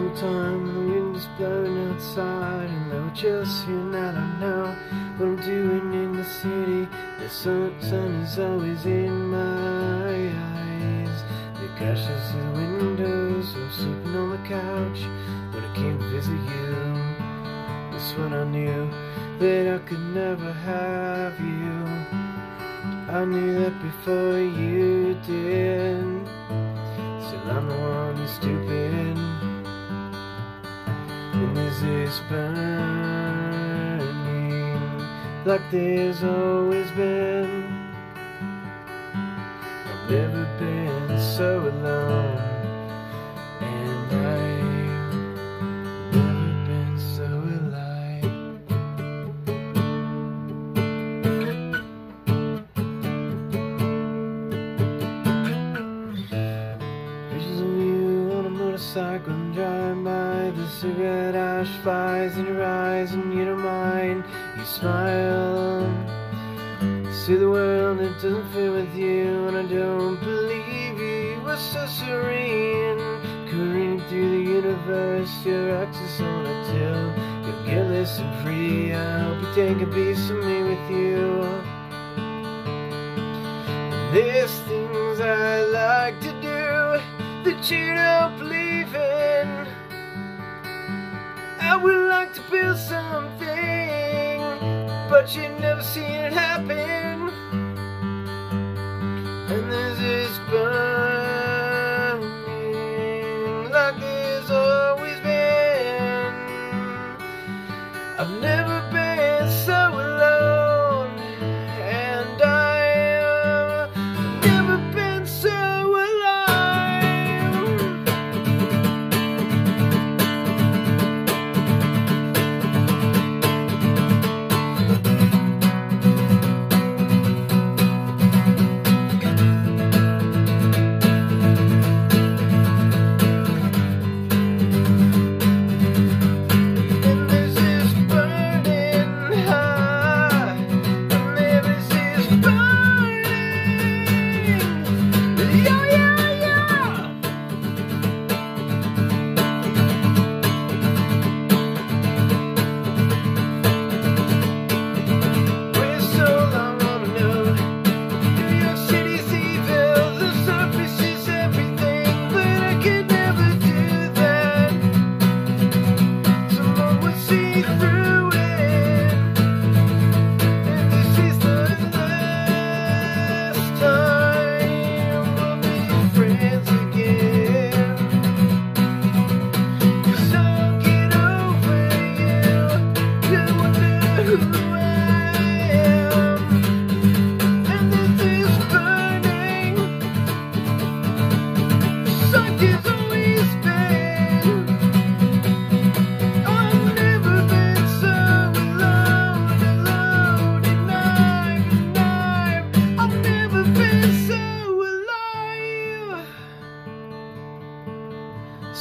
summertime, the wind is blowing outside, and it's just here I don't know what I'm doing in the city. The sun, sun is always in my eyes. The crashes the windows, I'm sleeping on the couch when I came to visit you. That's when I knew that I could never have you. I knew that before you did. Still, I'm the one who's stupid. Is burning like there's always been. I've never been so alone. And I've never been so alive. Of you on a motorcycle the cigarette ash flies in your eyes and you don't mind. You smile, see the world it doesn't fit with you, and I don't believe you were so serene, careening through the universe. Your axis on a till you're careless and free. I hope you take a piece of me with you. There's things I like to do that you don't believe in. I would like to build something, but you never seen it happen.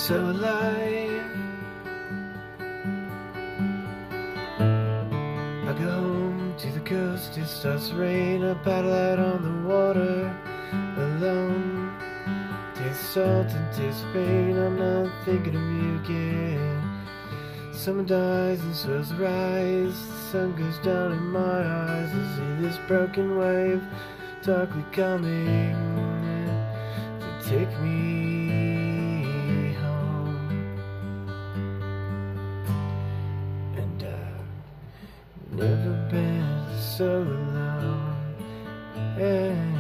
So alive. I go home to the coast, it starts to rain, I paddle out on the water alone. Taste salt and taste pain, I'm not thinking of you again. Summer dies and swells rise, the sun goes down in my eyes. I see this broken wave darkly coming to take me never been so alone. Yeah.